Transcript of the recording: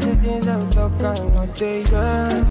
the things I've done, I'm not there yet.